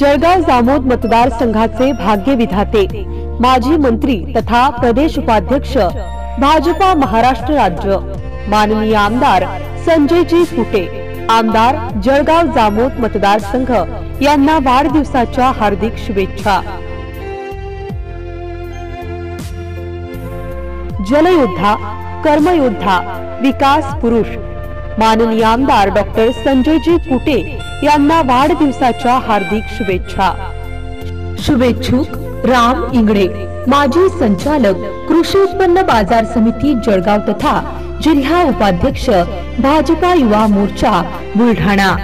जळगाव जामोद मतदारसंघाचे भाग्य विधाते माजी मंत्री तथा प्रदेश उपाध्यक्ष भाजपा महाराष्ट्र राज्य. माननीय आमदार संजयजी फुटे आमदार जळगाव जामोद मतदारसंघ यांना वाढदिवसाच्या हार्दिक शुभेच्छा. जलयोद्धा कर्मयोद्धा विकास पुरुष माननीय आमदार डॉक्टर संजयजी कुटे यांना वाढदिवसाच्या हार्दिक शुभेच्छा. शुभेच्छुक राम इंगडे माजी संचालक कृषी उत्पन्न बाजार समिती जळगाव तथा जिल्हा उपाध्यक्ष भाजपा युवा मोर्चा बुलढाणा.